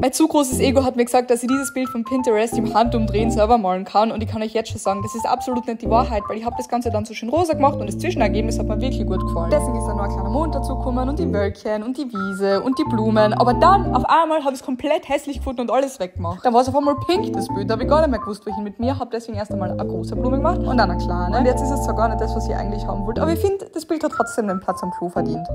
Mein zu großes Ego hat mir gesagt, dass ich dieses Bild von Pinterest im Handumdrehen selber malen kann und ich kann euch jetzt schon sagen, das ist absolut nicht die Wahrheit, weil ich habe das Ganze dann so schön rosa gemacht und das Zwischenergebnis hat mir wirklich gut gefallen. Deswegen ist dann noch ein kleiner Mond dazugekommen und die Wölkchen und die Wiese und die Blumen, aber dann auf einmal habe ich es komplett hässlich gefunden und alles weggemacht. Dann war es auf einmal pink, das Bild, da habe ich gar nicht mehr gewusst, wohin mit mir, habe deswegen erst einmal eine große Blume gemacht und dann eine kleine. Und jetzt ist es zwar gar nicht das, was ich eigentlich haben wollte, aber ich finde, das Bild hat trotzdem den Platz am Klo verdient.